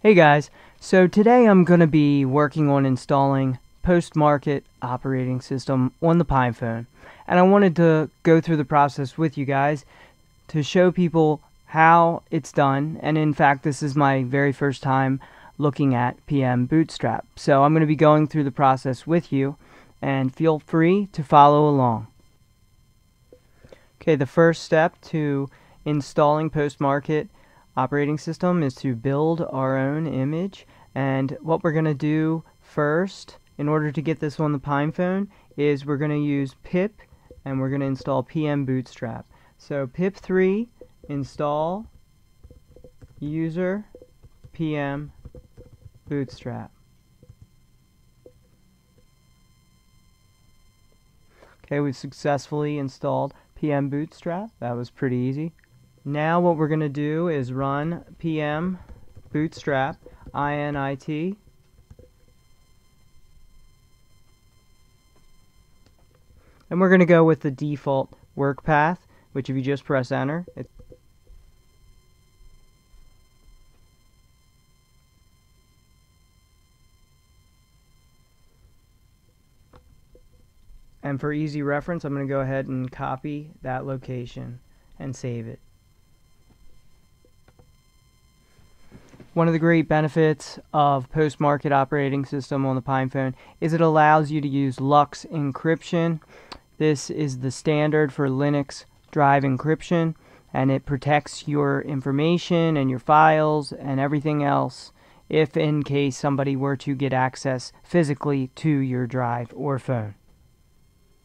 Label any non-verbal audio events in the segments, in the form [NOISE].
Hey guys, so today I'm going to be working on installing post-market operating system on the PinePhone and I wanted to go through the process with you guys to show people how it's done. And in fact this is my very first time looking at PM Bootstrap. So I'm going to be going through the process with you and feel free to follow along. Okay, the first step to installing post-market operating system is to build our own image and what we're going to do first in order to get this on the PinePhone is we're going to use pip and we're going to install PM Bootstrap. So pip3 install user PM Bootstrap. Okay, we've successfully installed PM Bootstrap. That was pretty easy. Now what we're going to do is run PM Bootstrap init and we're going to go with the default work path which if you just press enter it and for easy reference I'm going to go ahead and copy that location and save it One of the great benefits of post-market operating system on the PinePhone is it allows you to use LUKS encryption. This is the standard for Linux drive encryption and it protects your information and your files and everything else if in case somebody were to get access physically to your drive or phone.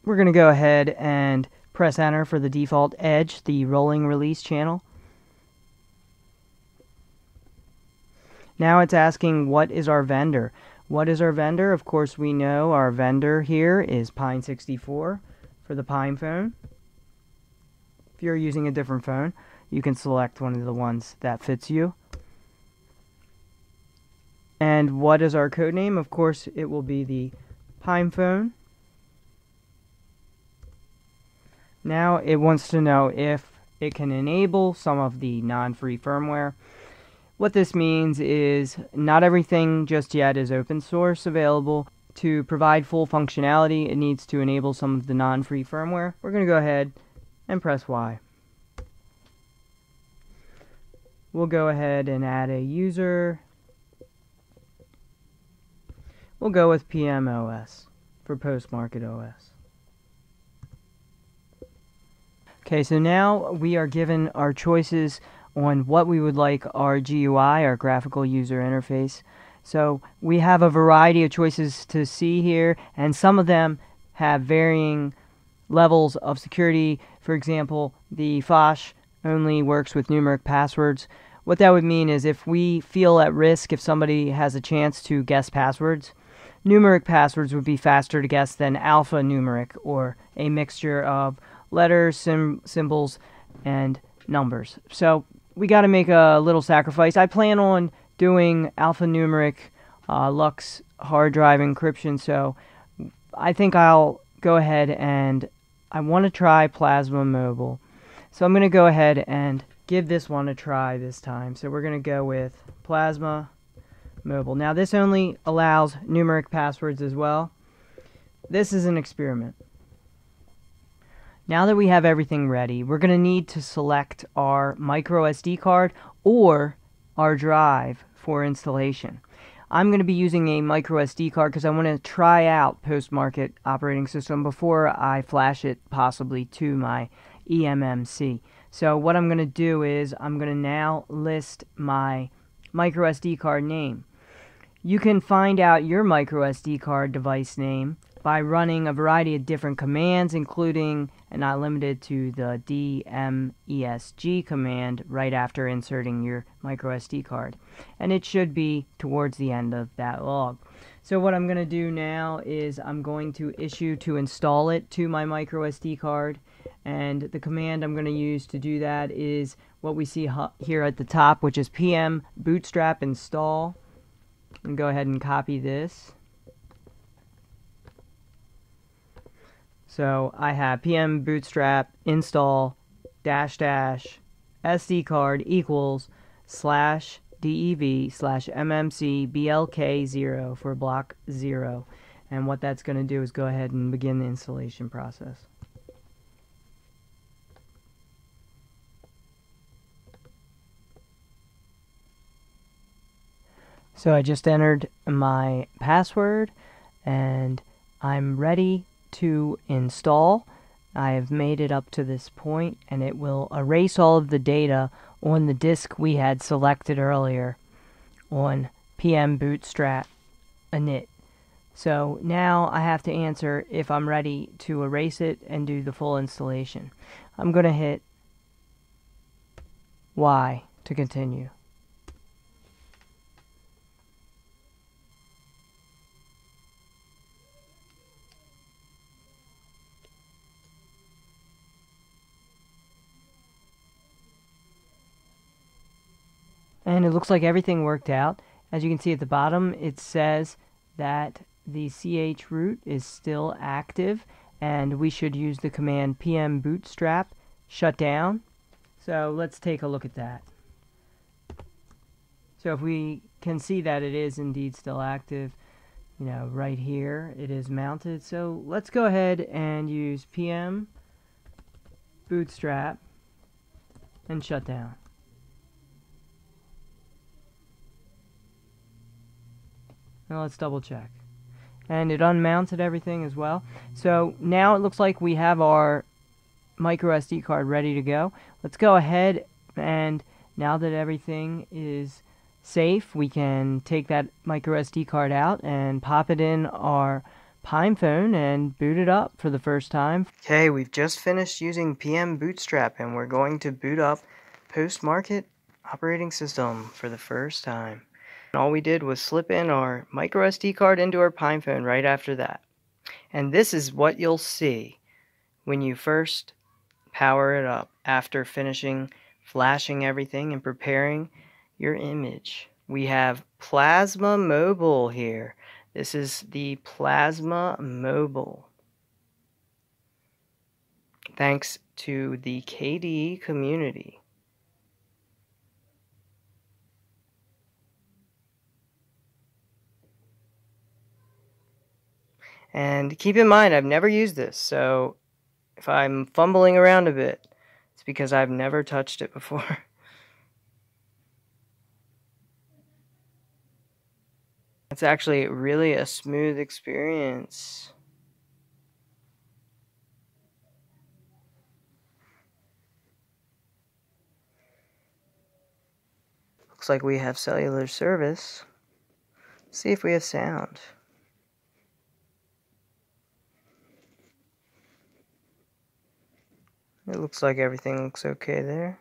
We're going to go ahead and press enter for the default edge, the rolling release channel. Now it's asking what is our vendor. What is our vendor? Of course we know our vendor here is Pine64 for the PinePhone. If you're using a different phone, you can select one of the ones that fits you. And what is our code name? Of course it will be the PinePhone. Now it wants to know if it can enable some of the non-free firmware. What this means is not everything just yet is open source available. To provide full functionality, it needs to enable some of the non-free firmware. We're going to go ahead and press Y. We'll go ahead and add a user. We'll go with PMOS for post-market OS. Okay, so now we are given our choices on what we would like our GUI, our graphical user interface. So we have a variety of choices to see here, and some of them have varying levels of security. For example, the Phosh only works with numeric passwords. What that would mean is if we feel at risk if somebody has a chance to guess passwords, numeric passwords would be faster to guess than alphanumeric or a mixture of letters, symbols, and numbers. So we got to make a little sacrifice. I plan on doing alphanumeric uh, LUKS hard drive encryption, so I think I'll go ahead and I want to try Plasma Mobile. So I'm going to go ahead and give this one a try this time. So we're going to go with Plasma Mobile. Now this only allows numeric passwords as well. This is an experiment. Now that we have everything ready, we're going to need to select our micro SD card or our drive for installation. I'm going to be using a micro SD card because I want to try out post-market operating system before I flash it possibly to my eMMC. So what I'm going to do is I'm going to now list my micro SD card name. You can find out your micro SD card device name by running a variety of different commands, including and not limited to the DMESG command right after inserting your micro SD card. And it should be towards the end of that log. So what I'm going to do now is I'm going to issue to install it to my micro SD card. And the command I'm going to use to do that is what we see here at the top, which is pm bootstrap install. And go ahead and copy this. So I have pm bootstrap install dash dash SD card equals slash dev slash mmc blk0 for block 0. And what that's going to do is go ahead and begin the installation process. So I just entered my password and I'm ready to install. I have made it up to this point and it will erase all of the data on the disk we had selected earlier on PM Bootstrap init. So now I have to answer if I'm ready to erase it and do the full installation. I'm going to hit Y to continue. And it looks like everything worked out. As you can see at the bottom, it says that the chroot is still active and we should use the command pm bootstrap shutdown. So let's take a look at that. So if we can see that it is indeed still active, you know, right here, it is mounted. So let's go ahead and use pm bootstrap and shutdown. Now let's double check. And it unmounted everything as well. So now it looks like we have our micro SD card ready to go. Let's go ahead and now that everything is safe, we can take that micro SD card out and pop it in our PinePhone and boot it up for the first time. Okay, we've just finished using PM Bootstrap and we're going to boot up Postmarket operating system for the first time. All we did was slip in our micro SD card into our PinePhone right after that. And this is what you'll see when you first power it up after finishing flashing everything and preparing your image. We have Plasma Mobile here. This is the Plasma Mobile. Thanks to the KDE community. And keep in mind, I've never used this, so if I'm fumbling around a bit, it's because I've never touched it before. [LAUGHS] it's actually really a smooth experience. Looks like we have cellular service. Let's see if we have sound. It looks like everything looks okay there.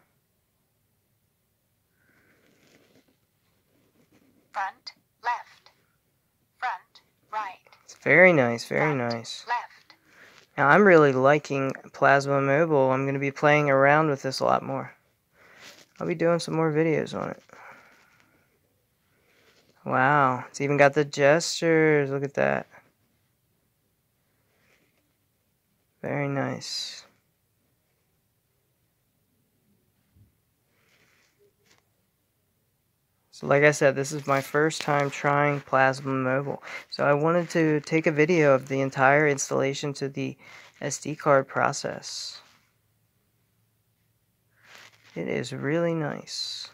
Front, left, front, right. It's very nice, very front, nice. Left. Now I'm really liking Plasma Mobile. I'm going to be playing around with this a lot more. I'll be doing some more videos on it. Wow, it's even got the gestures. Look at that. Very nice. So like I said, this is my first time trying Plasma Mobile. So I wanted to take a video of the entire installation to the SD card process. It is really nice.